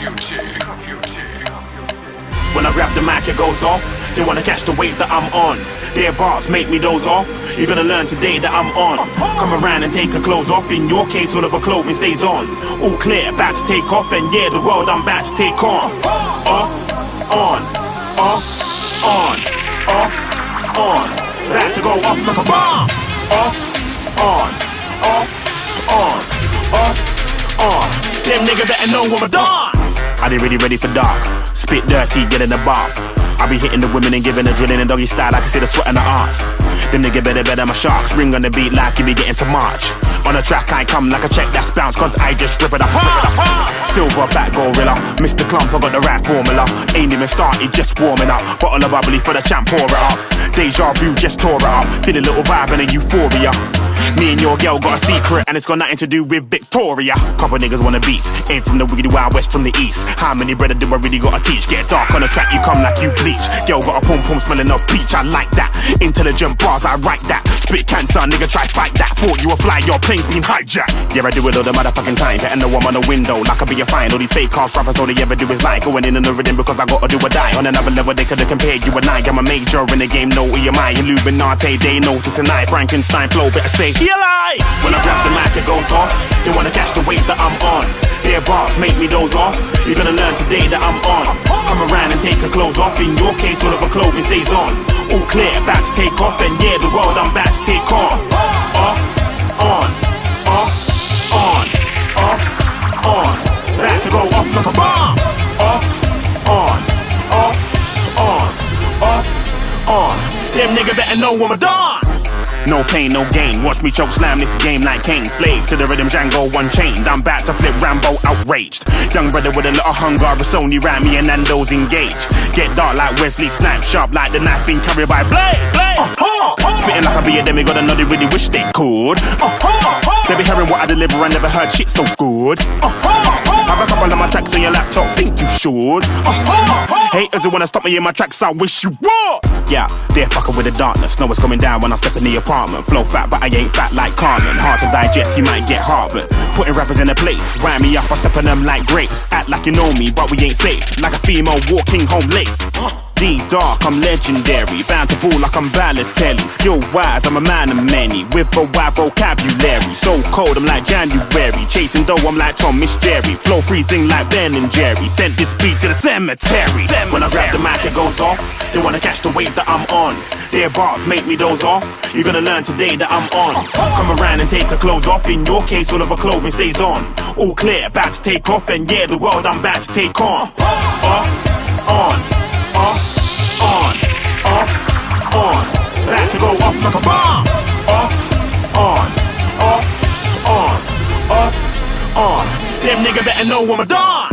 When I grab the mic, it goes off. They wanna catch the wave that I'm on. Their bars make me doze off. You're gonna learn today that I'm on. Come around and take some clothes off. In your case, all of the clothing stays on. All clear, about to take off, and yeah, the world I'm about to take on. Off, on, off, on, off, on. About to go off like a bomb. Off, on, off, on, off, on. Them niggas better know I'm a. I didn't really ready for dark. Spit dirty, get in the bath. I be hitting the women and giving the drilling and doggy style. I can see the sweat in the arse. Them nigga better better my sharks. Ring on the beat like you be getting to March. On the track, I come like a check that's bounce, cause I just rip it up. Silver back gorilla, Mr. Clump, I got the right formula. Ain't even started, just warming up. Bottle of bubbly for the champ, pour it up. Deja vu, just tore it up. Feel a little vibe and a euphoria. Me and your girl got a secret, and it's got nothing to do with Victoria. Couple niggas wanna beef, ain't from the wiggity wild west, from the east. How many brother do I really gotta teach? Get dark on the track, you come like you bleach. Girl got a pom pom smelling of peach, I like that. Intelligent bars, I write that. Spit cancer, nigga try fight that. Thought you were fly, your plane been hijacked. Yeah, I do it all the motherfucking time, petting the woman on the window, like I be a fine. All these fake cars, rappers, all they ever do is lie. Going in and the rhythm because I gotta do or die. On another level, they could've compared you and I. I'm a major in the game, no EMI. Illuminati, they notice I. Frankenstein flow, better say, he! When I grab the mic, it goes off. They wanna catch the wave that I'm on. Their bars make me doze off. You're gonna learn today that I'm on. Come around and take the clothes off. In your case, all of the clothing stays on. All clear, about to take off. And yeah, the world I'm about to take on. Off, on, off, on, off, on. About to go off like a bomb. Off, on, off, on, off, on. Them nigga better know I'm a don. No pain, no gain. Watch me choke slam this game like Kane. Slave to the rhythm, Django unchained. I'm back to flip Rambo outraged. Young brother with a lot of hunger. A Sony Rami and Nando's engaged. Get dark like Wesley Snipes. Sharp like the knife being carried by Blade. Blade. Uh-huh. Spitting like a beer, then we got another really wish they could. Uh-huh. They be hearing what I deliver. I never heard shit so good. Uh-huh. Have a couple of my tracks on your laptop. Think you should. Haters who wanna stop me in my tracks. I wish you would. Yeah, they're fucking with the darkness. Know what's coming down when I step in the apartment. Flow fat, but I ain't fat like Carmen. Hard to digest, you might get heartburn. Putting rappers in a place. Wind me up, I step on them like grapes. Act like you know me, but we ain't safe. Like a female walking home late. Dark, I'm legendary. Bound to ball like I'm Balotelli. Skill wise, I'm a man of many. With a wide vocabulary. So cold, I'm like January. Chasing dough, I'm like Tom Miss Jerry. Flow freezing like Ben and Jerry. Sent this beat to the cemetery. When I grab the mic, it goes off. They wanna catch the wave that I'm on. Their bars make me doze off. You're gonna learn today that I'm on. Come around and take the clothes off. In your case, all of the clothing stays on. All clear, about to take off. And yeah, the world I'm about to take on. Off, on, on. About to go off like a bomb. Off, on, off, on, off, on. Them nigga better know I'm a don.